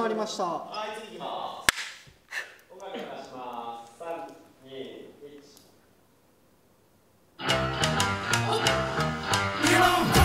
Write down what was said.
まりました。はい、次いきます。おします、